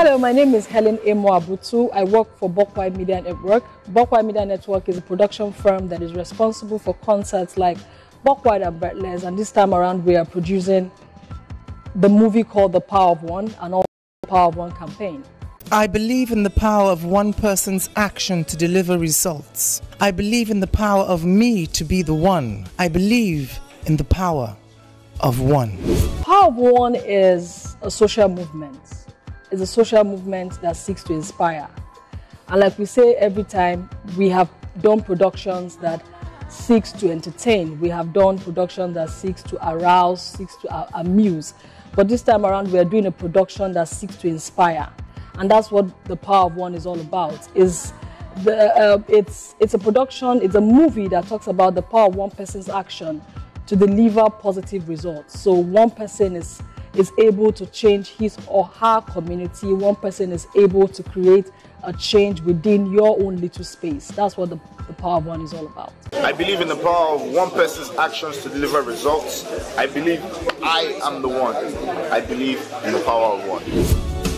Hello, my name is Helen Emo Abutu. I work for Buckwyld Media Network. Buckwyld Media Network is a production firm that is responsible for concerts like Buckwyld and Breathless, and this time around we are producing the movie called The Power of One and also the Power of One campaign. I believe in the power of one person's action to deliver results. I believe in the power of me to be the one. I believe in the power of one. Power of One is a social movement. It's a social movement that seeks to inspire. And like we say every time, we have done productions that seeks to entertain. We have done productions that seeks to arouse, seeks to amuse. But this time around, we are doing a production that seeks to inspire and that's what the power of one is all about is the, uh, it's it's a production it's a movie that talks about the power of one person's action to deliver positive results so one person is is able to change his or her community. One person is able to create a change within your own little space. That's what the, the power of one is all about. I believe in the power of one person's actions to deliver results. I believe i am the one. I believe in the power of one.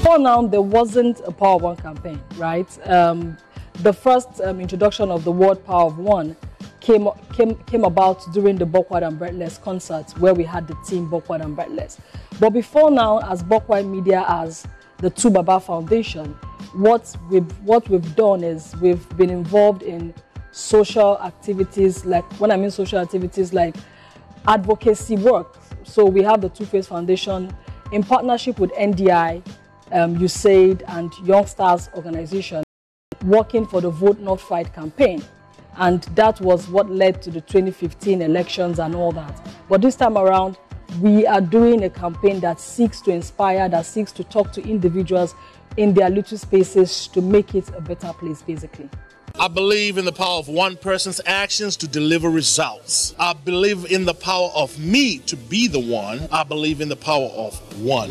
For now, there wasn't a Power of One campaign, right? Um, the first um, introduction of the word Power of One came, came, came about during the Buckwyld and Breathless concert where we had the team Buckwyld and Breathless. But before now, as Buckwyld Media, as the 2Baba Foundation, what we've, what we've done is we've been involved in social activities, like when I mean social activities like advocacy work. So we have the Two Face Foundation in partnership with NDI um, USAID and Young Stars organization working for the Vote Not Fight campaign. And that was what led to the 2015 elections and all that. But this time around, we are doing a campaign that seeks to inspire, that seeks to talk to individuals in their little spaces to make it a better place, basically. I believe in the power of one person's actions to deliver results. I believe in the power of me to be the one. I believe in the power of one.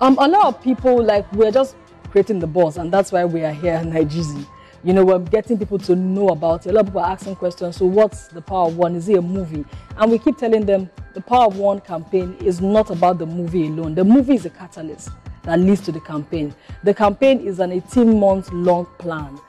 Um, a lot of people, like, we're just creating the buzz, and that's why we are here in Nigeria. You know, we're getting people to know about it. A lot of people are asking questions. So, what's the Power of One? Is it a movie? And we keep telling them the Power of One campaign is not about the movie alone. The movie is a catalyst that leads to the campaign. The campaign is an 18 month long plan.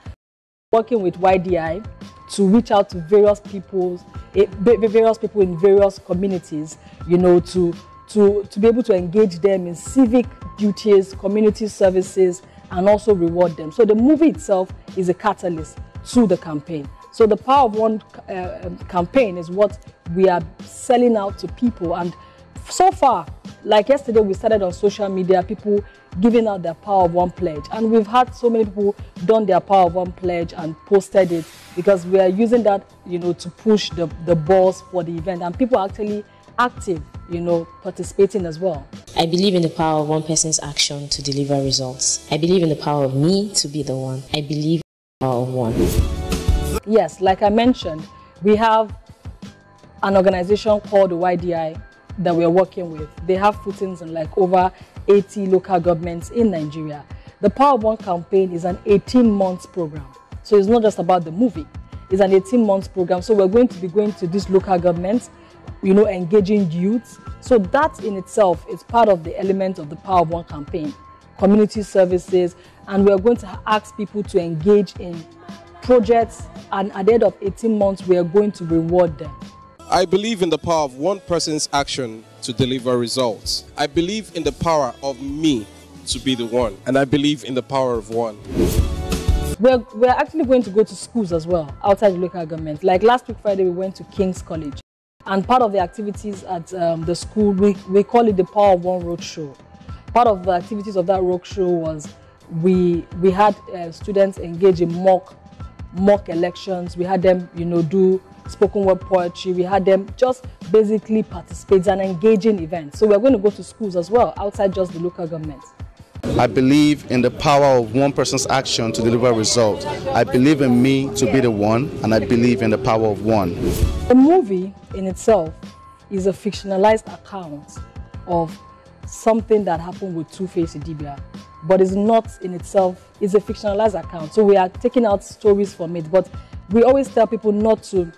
Working with YDI to reach out to various people, eh, various people in various communities, you know, to to, to be able to engage them in civic duties, community services, and also reward them. So the movie itself is a catalyst to the campaign. So the Power of One uh, um, campaign is what we are selling out to people. And so far, like yesterday, we started on social media, people giving out their Power of One pledge. And we've had so many people done their Power of One pledge and posted it because we are using that, you know, to push the, the balls for the event. And people are actually active you know, participating as well. I believe in the power of one person's action to deliver results. I believe in the power of me to be the one. I believe in the power of one. Yes, like I mentioned, we have an organization called the YDI that we're working with. They have footings in like over 80 local governments in Nigeria. The Power of One campaign is an 18 months program. So it's not just about the movie. It's an 18 months program. So we're going to be going to these local governments you know, engaging youth. So that in itself is part of the element of the Power of One campaign, community services, and we're going to ask people to engage in projects and at the end of 18 months, we are going to reward them. I believe in the power of one person's action to deliver results. I believe in the power of me to be the one, and I believe in the power of one. We're, we're actually going to go to schools as well, outside the local government. Like last week Friday, we went to King's College. And part of the activities at um, the school, we, we call it the Power of One Road Show. Part of the activities of that road show was we, we had uh, students engage in mock, mock elections. We had them, you know, do spoken word poetry. We had them just basically participate in an engaging event. So we're going to go to schools as well, outside just the local government. I believe in the power of one person's action to deliver results. I believe in me to be the one, and I believe in the power of one. The movie in itself is a fictionalized account of something that happened with Two-Face Idibia, but it's not in itself, it's a fictionalized account. So we are taking out stories from it, but we always tell people not to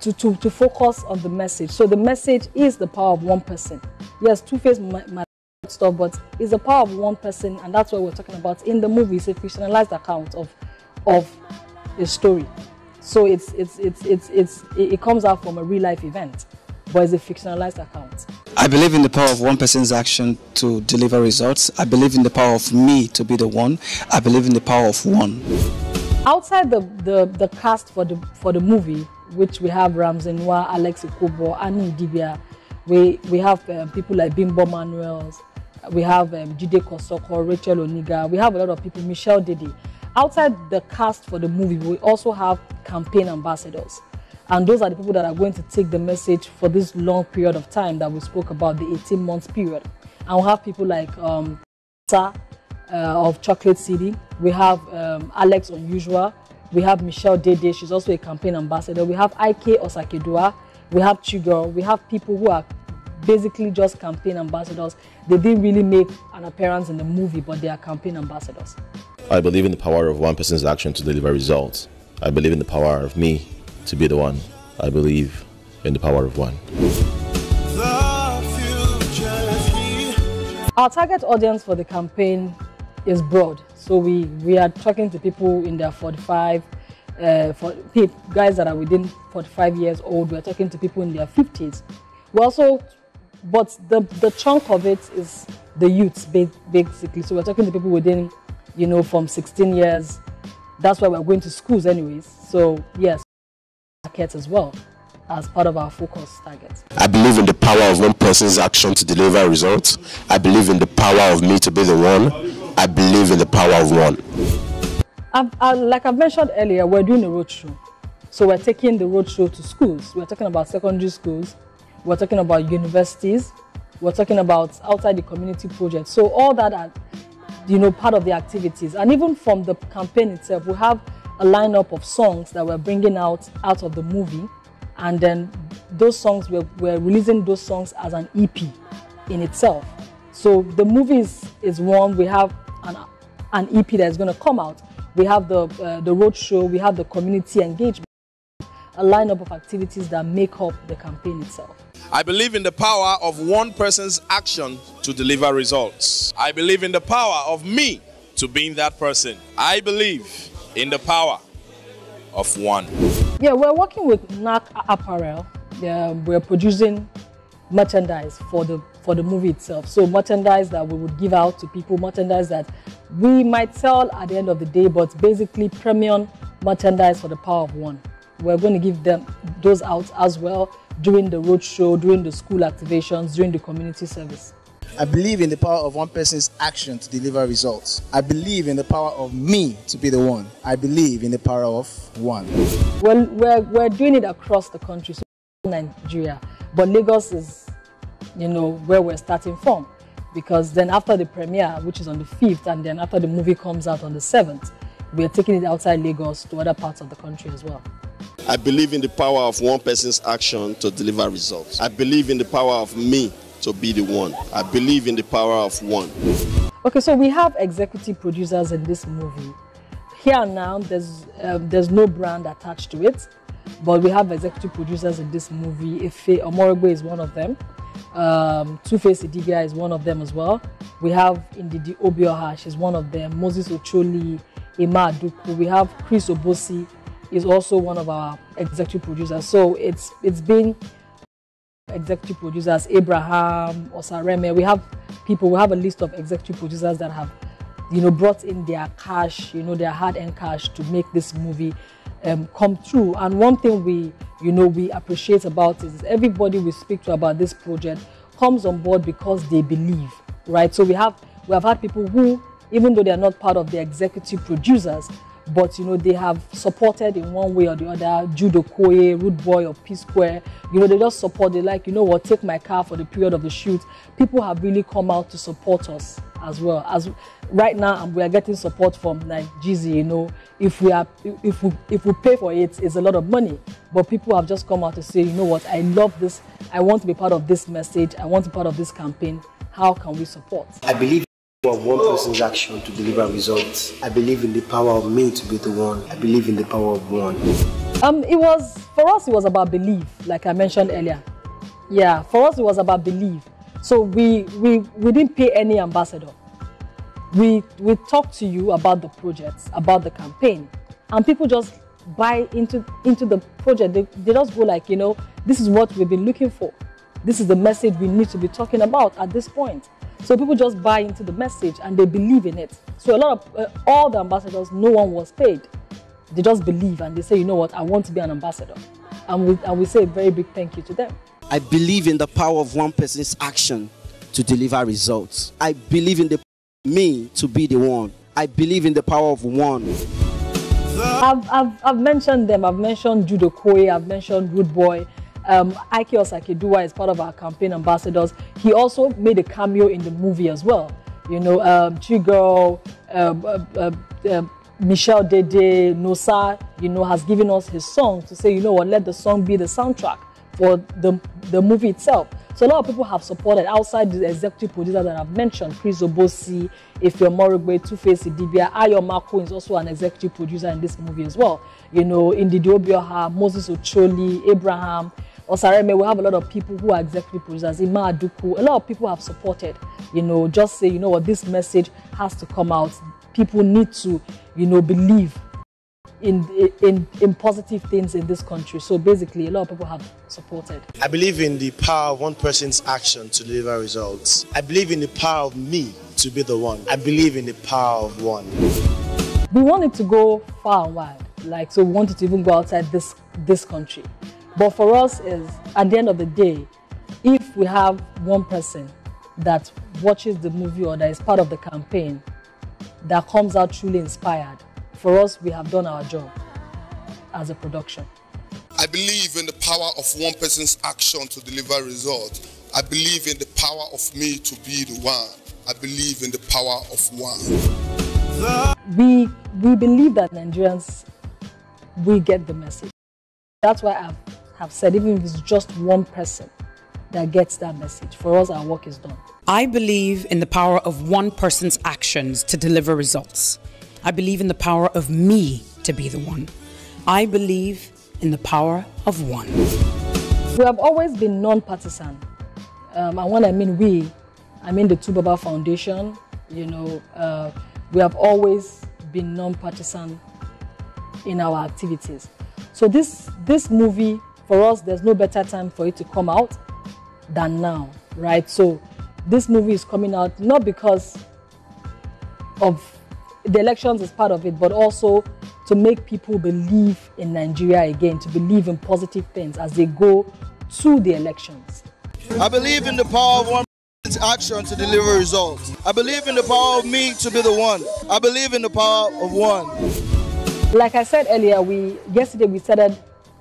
to, to, to focus on the message. So the message is the power of one person. Yes, Two-Face might stuff, but it's the power of one person, and that's what we're talking about in the movie. It's a fictionalized account of of a story. So it's it's it's it's, it's it comes out from a real life event, but it's a fictionalized account. I believe in the power of one person's action to deliver results. I believe in the power of me to be the one. I believe in the power of one. Outside the, the, the cast for the for the movie, which we have Ramsey Nouah, Alex Ekubo, Annie Idibia, we we have um, people like Bimbo Manuels, we have um, Jide Kosoko, Rachel Oniga, we have a lot of people, Michelle Dede. Outside the cast for the movie, we also have campaign ambassadors. And those are the people that are going to take the message for this long period of time that we spoke about, the 18 months period. And we have people like um, Sa uh, of Chocolate City. We have um, Alex Unusual. We have Michelle Dede. She's also a campaign ambassador. We have Ike Osakioduwa. We have Chigo. We have people who are basically just campaign ambassadors. They didn't really make an appearance in the movie, but they are campaign ambassadors. I believe in the power of one person's action to deliver results. I believe in the power of me to be the one. I believe in the power of one. Our target audience for the campaign is broad. So we, we are talking to people in their 45, uh, for guys that are within 45 years old. We're talking to people in their 50s. We also, but the, the chunk of it is the youths basically. So we're talking to people within, you know, from 16 years. That's why we're going to schools anyways. So yes, market as well as part of our focus target. I believe in the power of one person's action to deliver results. I believe in the power of me to be the one. I believe in the power of one. I've, I, like I've mentioned earlier, we're doing a roadshow. So we're taking the roadshow to schools. We're talking about secondary schools. We're talking about universities. We're talking about outside the community projects. So all that are, you know, part of the activities. And even from the campaign itself, we have a lineup of songs that we're bringing out out of the movie. And then those songs, we're, we're releasing those songs as an EP in itself. So the movie is, is one, we have an, an EP that is going to come out. We have the, uh, the road show, we have the community engagement, a lineup of activities that make up the campaign itself. I believe in the power of one person's action to deliver results. I believe in the power of me to being that person. I believe in the power of one. Yeah, we're working with NAC Apparel. Yeah, we're producing merchandise for the for the movie itself. So merchandise that we would give out to people, merchandise that we might sell at the end of the day, but basically premium merchandise for the power of one. We're going to give them those out as well during the roadshow, during the school activations, during the community service. I believe in the power of one person's action to deliver results. I believe in the power of me to be the one. I believe in the power of one. Well, we're, we're doing it across the country, so Nigeria. But Lagos is, you know, where we're starting from. Because then after the premiere, which is on the 5th, and then after the movie comes out on the 7th, we are taking it outside Lagos to other parts of the country as well. I believe in the power of one person's action to deliver results. I believe in the power of me to be the one. I believe in the power of one. Okay, so we have executive producers in this movie. Here and now, there's um, there's no brand attached to it, but we have executive producers in this movie. Efe Omorogbe is one of them. Um, Two-Face Idibia is one of them as well. We have Ndidi Obioha, she's one of them. Moses Ocholi, Emma Aduku. We have Chris Obosi, is also one of our executive producers. So it's it's been executive producers, Abraham, Osareme. We have people, we have a list of executive producers that have, you know, brought in their cash, you know, their hard-earned cash to make this movie um, come true. And one thing we, you know, we appreciate about is everybody we speak to about this project comes on board because they believe, right? So we have we have had people who, even though they are not part of the executive producers, but you know they have supported in one way or the other Jude Okoye rude boy or p square. You know they just support they like you know what take my car for the period of the shoot. People have really come out to support us as well. As right now and we are getting support from like Jeezy, you know. If we are if we if we pay for it it's a lot of money. But people have just come out to say you know what i love this i want to be part of this message i want to be part of this campaign. How can we support? I believe of one person's action to deliver results. I believe in the power of me to be the one. I believe in the power of one. Um, it was for us. It was about belief, like I mentioned earlier. Yeah, for us it was about belief. So we, we, we didn't pay any ambassador. We, we talked to you about the projects, about the campaign, and people just buy into, into the project. They, they just go like, you know, this is what we've been looking for. This is the message we need to be talking about at this point. So people just buy into the message and they believe in it. So a lot of, uh, all the ambassadors, no one was paid. They just believe and they say, you know what, I want to be an ambassador. And we, and we say a very big thank you to them. I believe in the power of one person's action to deliver results. I believe in the me to be the one. I believe in the power of one. I've, I've, I've mentioned them. I've mentioned Jude Okoye. I've mentioned Rude Boy. Um, Ike Osakioduwa is part of our campaign ambassadors. He also made a cameo in the movie as well. You know, um, Chigo, um, uh, uh, uh, Michelle Dede, Nosa, you know, has given us his song to say, you know what, let the song be the soundtrack for the, the movie itself. So a lot of people have supported outside the executive producer that I've mentioned, Chris Obosi, Efe Omorogbe, Two-Face Idibia, Ayo Mako is also an executive producer in this movie as well. You know, Ndidi Obioha, Moses Ocholi, Abraham, Osareme, we have a lot of people who are executive producers, Ima Aduku, a lot of people have supported, you know, just say, you know what, this message has to come out. People need to, you know, believe in, in, in positive things in this country. So basically, a lot of people have supported. I believe in the power of one person's action to deliver results. I believe in the power of me to be the one. I believe in the power of one. We wanted to go far and wide, like so we wanted to even go outside this this country. But for us is at the end of the day, if we have one person that watches the movie or that is part of the campaign that comes out truly inspired, for us, we have done our job as a production. I believe in the power of one person's action to deliver results. I believe in the power of me to be the one. I believe in the power of one. We, we believe that Nigerians, we get the message. That's why I have said, even if it's just one person that gets that message, for us, our work is done. I believe in the power of one person's actions to deliver results. I believe in the power of me to be the one. I believe in the power of one. We have always been non-partisan. Um, and when I mean we, I mean the 2Baba Foundation. You know, uh, we have always been non-partisan in our activities. So this, this movie, for us, there's no better time for it to come out than now, right? So this movie is coming out not because of the elections is part of it, but also to make people believe in Nigeria again, to believe in positive things as they go to the elections. I believe in the power of one action to deliver results. I believe in the power of me to be the one. I believe in the power of one. Like I said earlier, we yesterday we started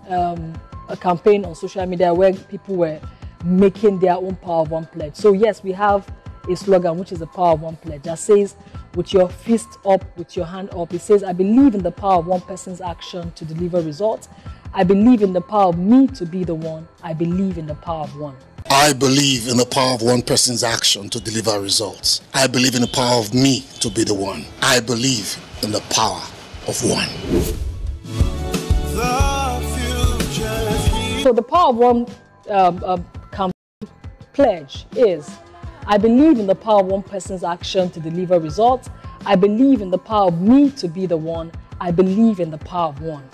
um, a campaign on social media where people were making their own power of one pledge. So yes, we have a slogan which is the power of one pledge that says with your fist up, with your hand up. It says, I believe in the power of one person's action to deliver results. I believe in the power of me to be the one. I believe in the power of one. I believe in the power of one person's action to deliver results. I believe in the power of me to be the one. I believe in the power of one. So the power of one uh, pledge is I believe in the power of one person's action to deliver results. I believe in the power of me to be the one. I believe in the power of one.